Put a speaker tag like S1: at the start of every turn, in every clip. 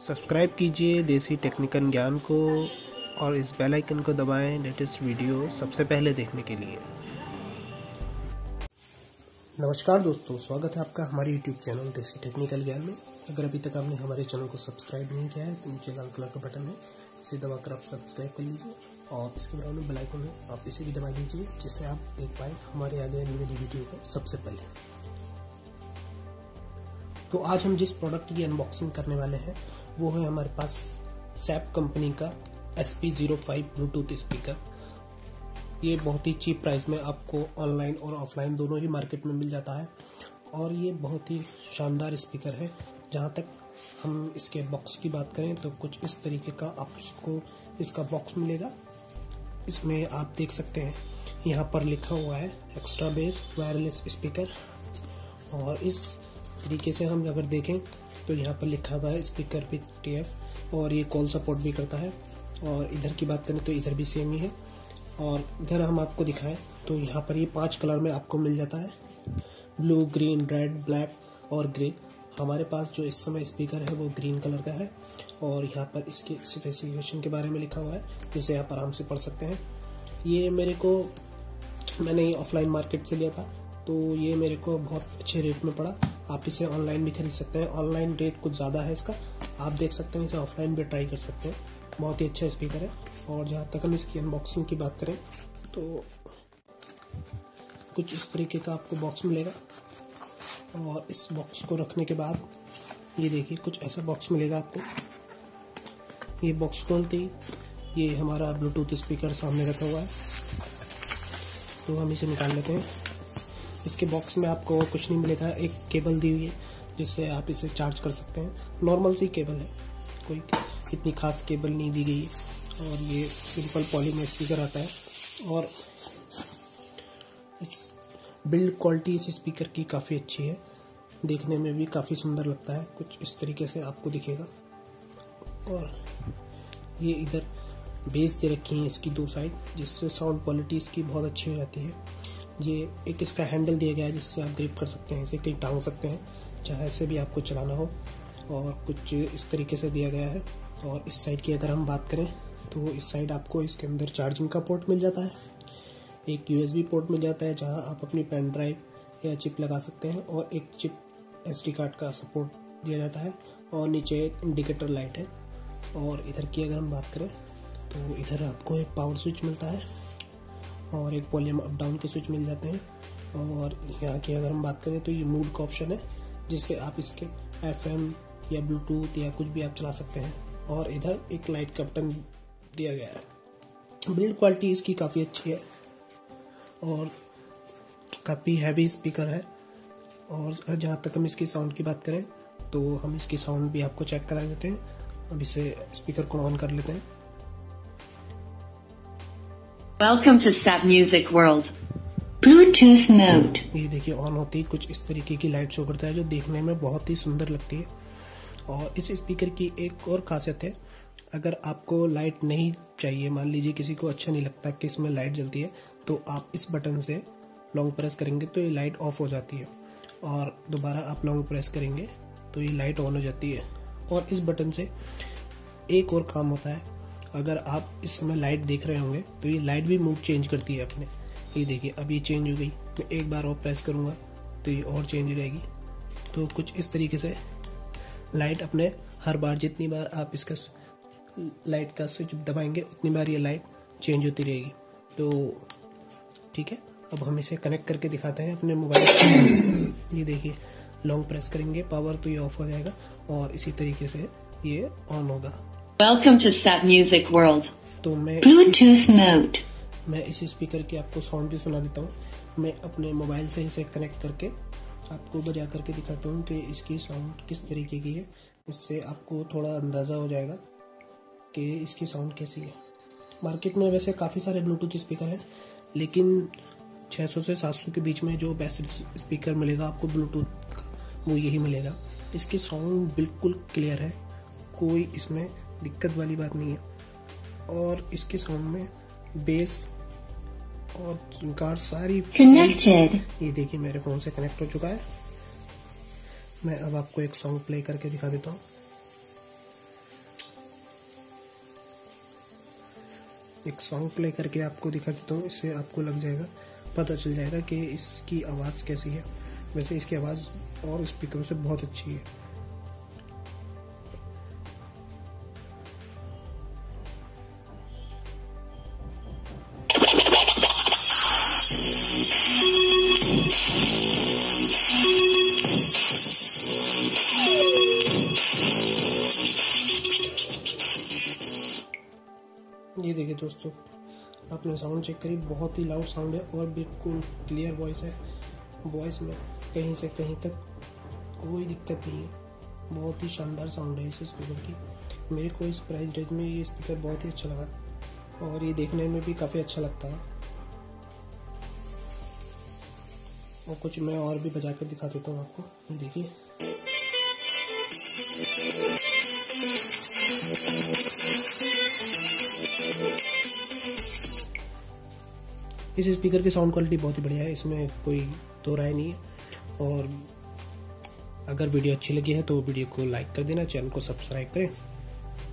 S1: Subscribe कीजिए देसी technical ज्ञान को और इस बेल आइकन को दबाएँ लेटेस्ट वीडियो सबसे पहले देखने के लिए। नमस्कार दोस्तों, स्वागत है आपका हमारे यूट्यूब चैनल देसी टेक्निकल ज्ञान में। अगर अभी तक आपने हमारे चैनल को सब्सक्राइब नहीं किया है तो नीचे लाल कलर का बटन है, इसे दबाकर आप सब्सक्राइब कर लीजिए और इसके बराबर में बेल है, आप इसे भी दबा दीजिए, जिससे आप देख पाए हमारे आगे आने वाली वीडियो को सबसे पहले। तो आज हम जिस प्रोडक्ट की अनबॉक्सिंग करने वाले हैं, वो है हमारे पास सैप कंपनी का S P zero five bluetooth speaker ये बहुत ही चीप प्राइस में आपको ऑनलाइन और ऑफलाइन दोनों ही मार्केट में मिल जाता है। और ये बहुत ही शानदार स्पीकर है। जहाँ तक हम इसके बॉक्स की बात करें तो कुछ इस तरीके का आपको इसका बॉक्स मिलेगा। इसमें आप देख सकते हैं, यहाँ पर लिखा हुआ है एक्स्ट्रा बेस वायरलेस स्पीकर और इस तरीके से हम अगर देखें तो यहाँ पर लिखा हुआ है स्पीकर पी टी और ये कॉल सपोर्ट भी करता है। और इधर की बात करें तो इधर भी सेम ही है। और इधर हम आपको दिखाएँ तो यहाँ पर ये पाँच कलर में आपको मिल जाता है। ब्लू ग्रीन रेड ब्लैक और ग्रे हमारे पास जो इस समय स्पीकर है, वो ग्रीन कलर का है। और यहाँ पर इसके स्पेसिफिकेशन के बारे में लिखा हुआ है, जिसे आप आराम से पढ़ सकते हैं। ये मेरे को, मैंने ऑफलाइन मार्केट से लिया था तो ये मेरे को बहुत अच्छे रेट में पड़ा आप इसे ऑनलाइन भी खरीद सकते हैं। ऑनलाइन रेट कुछ ज़्यादा है इसका। आप देख सकते हैं, इसे ऑफलाइन भी ट्राई कर सकते हैं। बहुत ही अच्छा स्पीकर है। और जहाँ तक हम इसकी अनबॉक्सिंग की बात करें तो कुछ इस तरीके का आपको बॉक्स मिलेगा। और इस बॉक्स को रखने के बाद, ये देखिए, कुछ ऐसा बॉक्स मिलेगा आपको। ये बॉक्स खोलते ही ये हमारा ब्लूटूथ स्पीकर सामने रखा हुआ है। तो हम इसे निकाल लेते हैं। इसके बॉक्स में आपको कुछ नहीं मिलेगा। एक केबल दी हुई है, जिससे आप इसे चार्ज कर सकते हैं। नॉर्मल सी केबल है। कोई इतनी खास केबल नहीं दी गई और ये सिंपल पॉली में स्पीकर आता है। और इस बिल्ड क्वालिटी इस स्पीकर की काफ़ी अच्छी है। देखने में भी काफ़ी सुंदर लगता है। कुछ इस तरीके से आपको दिखेगा। और ये इधर बेस दे रखी है इसकी दो साइड जिससे साउंड क्वालिटी इसकी बहुत अच्छी हो जाती है। ये एक इसका हैंडल दिया गया है जिससे आप ग्रिप कर सकते हैं, इसे कहीं टांग सकते हैं, चाहे ऐसे भी आपको चलाना हो। और कुछ इस तरीके से दिया गया है। और इस साइड की अगर हम बात करें तो इस साइड आपको इसके अंदर चार्जिंग का पोर्ट मिल जाता है। एक यूएसबी पोर्ट मिल जाता है, जहाँ आप अपनी पेन ड्राइव या चिप लगा सकते हैं और एक चिप एसडी कार्ड का सपोर्ट दिया जाता है। और नीचे एक इंडिकेटर लाइट है। और इधर की अगर हम बात करें तो इधर आपको एक पावर स्विच मिलता है। और एक वॉल्यूम अप डाउन के स्विच मिल जाते हैं। और यहाँ की अगर हम बात करें तो ये मूड का ऑप्शन है, जिससे आप इसके एफएम या ब्लूटूथ या कुछ भी आप चला सकते हैं। और इधर एक लाइट का बटन दिया गया है। बिल्ड क्वालिटी इसकी काफ़ी अच्छी है और काफ़ी हैवी स्पीकर है। और जहाँ तक हम इसकी साउंड की बात करें तो हम इसकी साउंड भी आपको चेक करा देते हैं। अब इसे स्पीकर को ऑन कर लेते हैं।
S2: Welcome to Sap Music World. Bluetooth mode.
S1: ये देखिए ऑन होती ही, कुछ इस तरीके की लाइट शो करता है, जो देखने में बहुत ही सुंदर लगती है और इस स्पीकर की एक और खासियत है, अगर आपको लाइट नहीं चाहिए, मान लीजिए किसी को अच्छा नहीं लगता कि इसमें लाइट जलती है तो आप इस बटन से लॉन्ग प्रेस करेंगे तो ये लाइट ऑफ़ हो जाती है और दोबारा आप लॉन्ग प्रेस करेंगे तो ये लाइट ऑन हो जाती है और इस बटन से एक और काम होता है अगर आप इस समय लाइट देख रहे होंगे तो ये लाइट भी मूड चेंज करती है अपने। ये देखिए, अब ये चेंज हो गई। मैं एक बार और प्रेस करूँगा तो ये और चेंज हो जाएगी। तो कुछ इस तरीके से लाइट अपने हर बार, जितनी बार आप इसका लाइट का स्विच दबाएँगे, उतनी बार ये लाइट चेंज होती रहेगी। तो ठीक है, अब हम इसे कनेक्ट करके दिखाते हैं अपने मोबाइल ये देखिए लॉन्ग प्रेस करेंगे पावर तो ये ऑफ़ हो जाएगा और इसी तरीके से ये ऑन होगा।
S2: Welcome to Sap Music World.
S1: तो मैं
S2: Bluetooth mode.
S1: मैं इस स्पीकर की आपको साउंड भी सुना देता हूँ मैं अपने मोबाइल से इसे कनेक्ट करके आपको बजा करके दिखाता हूँ कि इसकी साउंड किस तरीके की है इससे आपको थोड़ा अंदाज़ा हो जाएगा कि इसकी साउंड कैसी है मार्केट में वैसे काफ़ी सारे ब्लूटूथ स्पीकर हैं लेकिन 600 से 700 के बीच में जो बेस्ट स्पीकर मिलेगा आपको ब्लूटूथ का वो यही मिलेगा इसकी साउंड बिल्कुल क्लियर है कोई इसमें दिक्कत वाली बात नहीं है। और इसके साउंड में बेस और गार्ड सारी ये देखिए मेरे फ़ोन से कनेक्ट हो चुका है। मैं अब आपको एक सॉन्ग प्ले करके दिखा देता हूँ। एक सॉन्ग प्ले करके आपको दिखा देता हूँ इससे आपको लग जाएगा पता चल जाएगा कि इसकी आवाज़ कैसी है। वैसे इसकी आवाज़ और स्पीकरों से बहुत अच्छी है। देखिए दोस्तों, आपने साउंड चेक करी, बहुत ही लाउड साउंड है और बिल्कुल क्लियर वॉइस है। वॉइस में कहीं से कहीं तक कोई दिक्कत नहीं है। बहुत ही शानदार साउंड है इस स्पीकर की। मेरे को इस प्राइस रेंज में ये स्पीकर बहुत ही अच्छा लगा और ये देखने में भी काफ़ी अच्छा लगता है। और कुछ मैं और भी बजा कर दिखा देता हूँ आपको। देखिए। इस स्पीकर की साउंड क्वालिटी बहुत ही बढ़िया है, इसमें कोई दो राय नहीं है। और अगर वीडियो अच्छी लगी है तो वीडियो को लाइक कर देना चैनल को सब्सक्राइब करें।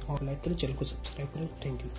S1: और लाइक करें चैनल को सब्सक्राइब करें। Thank you